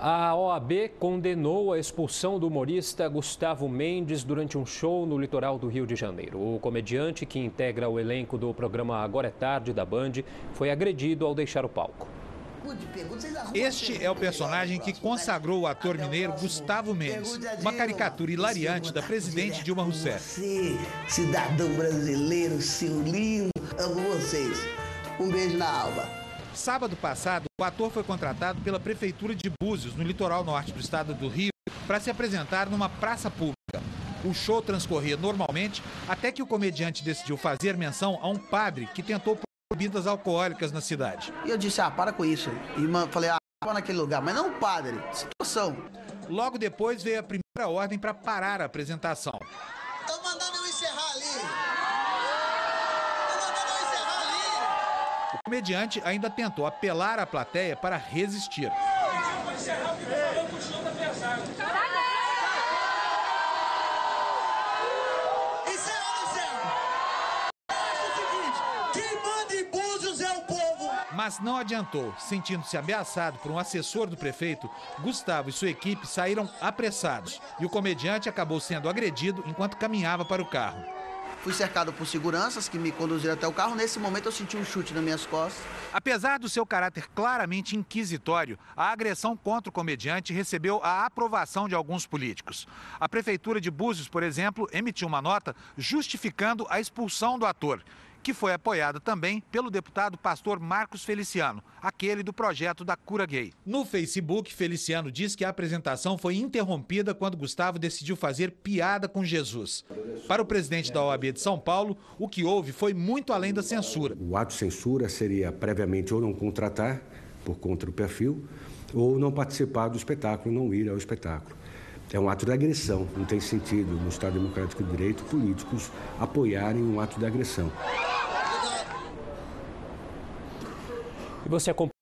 A OAB condenou a expulsão do humorista Gustavo Mendes durante um show no litoral do Rio de Janeiro. O comediante, que integra o elenco do programa Agora é Tarde da Band, foi agredido ao deixar o palco. Este é o personagem que consagrou o ator mineiro Gustavo Mendes, uma caricatura hilariante da presidente Dilma Rousseff. Você, cidadão brasileiro, seu lindo, amo vocês. Um beijo na alma. Sábado passado, o ator foi contratado pela Prefeitura de Búzios, no litoral norte do estado do Rio, para se apresentar numa praça pública. O show transcorria normalmente até que o comediante decidiu fazer menção a um padre que tentou bebidas alcoólicas na cidade. E eu disse, ah, para com isso. E falei, ah, para naquele lugar. Mas não padre, situação. Logo depois veio a primeira ordem para parar a apresentação. Estão mandando eu encerrar ali. O comediante ainda tentou apelar à plateia para resistir. Mas não adiantou. Sentindo-se ameaçado por um assessor do prefeito, Gustavo e sua equipe saíram apressados. E o comediante acabou sendo agredido enquanto caminhava para o carro. Fui cercado por seguranças que me conduziram até o carro. Nesse momento eu senti um chute nas minhas costas. Apesar do seu caráter claramente inquisitório, a agressão contra o comediante recebeu a aprovação de alguns políticos. A prefeitura de Búzios, por exemplo, emitiu uma nota justificando a expulsão do ator que foi apoiada também pelo deputado pastor Marcos Feliciano, aquele do projeto da Cura Gay. No Facebook, Feliciano diz que a apresentação foi interrompida quando Gustavo decidiu fazer piada com Jesus. Para o presidente da OAB de São Paulo, o que houve foi muito além da censura. O ato de censura seria previamente ou não contratar por conta do perfil, ou não participar do espetáculo, não ir ao espetáculo. É um ato de agressão, não tem sentido no Estado Democrático de Direito políticos apoiarem um ato de agressão. E você acompanha